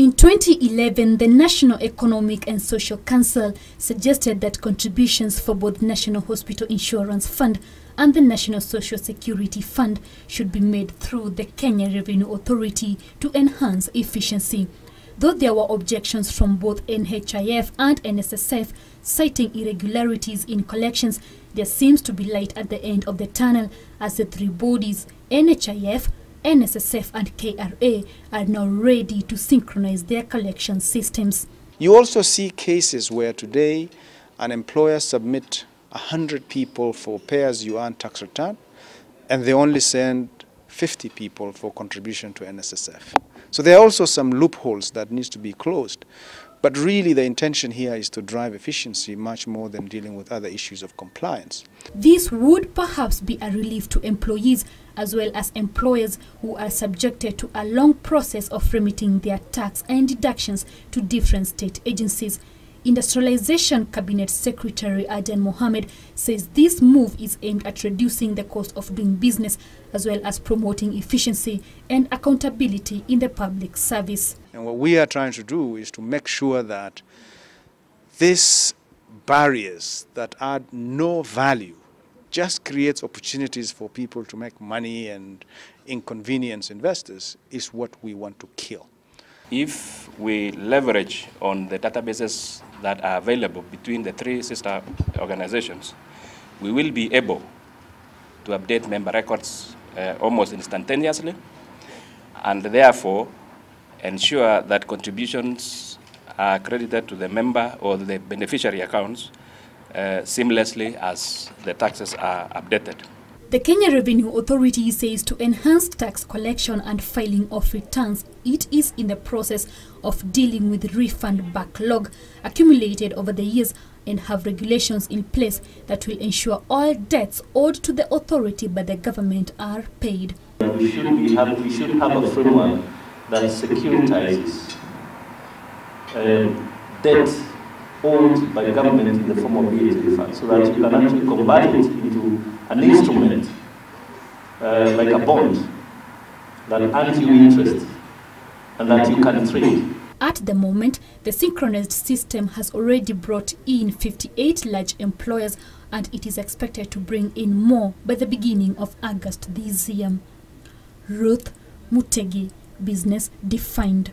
In 2011, the National Economic and Social Council suggested that contributions for both National Hospital Insurance Fund and the National Social Security Fund should be made through the Kenya Revenue Authority to enhance efficiency. Though there were objections from both NHIF and NSSF citing irregularities in collections, there seems to be light at the end of the tunnel as the three bodies, NHIF, NSSF and KRA are now ready to synchronize their collection systems. You also see cases where today an employer submit 100 people for pay as you earn tax return and they only send 50 people for contribution to NSSF. So there are also some loopholes that needs to be closed. But really the intention here is to drive efficiency much more than dealing with other issues of compliance. This would perhaps be a relief to employees as well as employers who are subjected to a long process of remitting their tax and deductions to different state agencies. Industrialization Cabinet Secretary Aden Mohamed says this move is aimed at reducing the cost of doing business as well as promoting efficiency and accountability in the public service. And what we are trying to do is to make sure that these barriers that add no value just creates opportunities for people to make money and inconvenience investors is what we want to kill. If we leverage on the databases that are available between the three sister organizations, we will be able to update member records uh, almost instantaneously and therefore ensure that contributions are credited to the member or the beneficiary accounts uh, seamlessly as the taxes are updated. The Kenya Revenue Authority says to enhance tax collection and filing of returns, it is in the process of dealing with refund backlog accumulated over the years and have regulations in place that will ensure all debts owed to the authority by the government are paid. We should, be have, we should have a framework that securitizes um, debt owed by government in the form of VAT refund so that you can actually convert it into an instrument uh, like a bond that earns you interest and that you can trade. At the moment, the synchronized system has already brought in 58 large employers and it is expected to bring in more by the beginning of August this year. Ruth Mutegi, Business Defined.